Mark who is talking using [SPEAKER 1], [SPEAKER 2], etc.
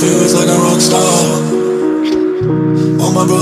[SPEAKER 1] feelings like a rock star. All my